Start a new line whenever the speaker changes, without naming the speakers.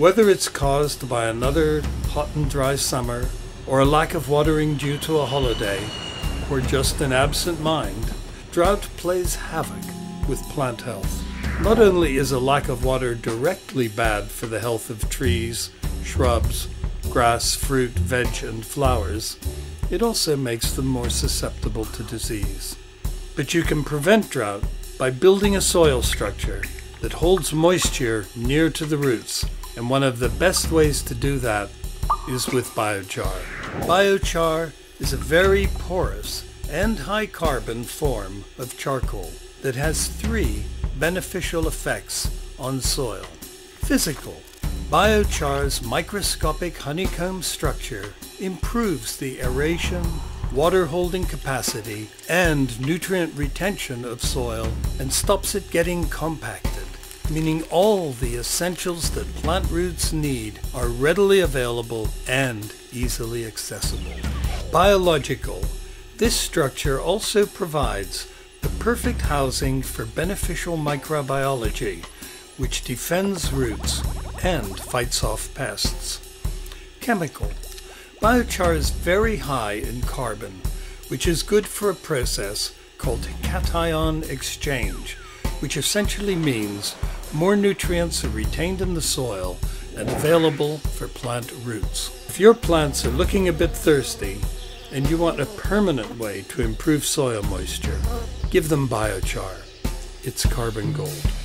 Whether it's caused by another hot and dry summer, or a lack of watering due to a holiday, or just an absent mind, drought plays havoc with plant health. Not only is a lack of water directly bad for the health of trees, shrubs, grass, fruit, veg, and flowers, it also makes them more susceptible to disease. But you can prevent drought by building a soil structure that holds moisture near to the roots, and one of the best ways to do that is with biochar. Biochar is a very porous and high carbon form of charcoal that has three beneficial effects on soil. Physical. Biochar's microscopic honeycomb structure improves the aeration, water holding capacity, and nutrient retention of soil and stops it getting compacted, meaning all the essentials that plant roots need are readily available and easily accessible. Biological. This structure also provides the perfect housing for beneficial microbiology, which defends roots and fights off pests. Chemical. Biochar is very high in carbon, which is good for a process called cation exchange, which essentially means more nutrients are retained in the soil and available for plant roots. If your plants are looking a bit thirsty and you want a permanent way to improve soil moisture, give them biochar. It's carbon gold.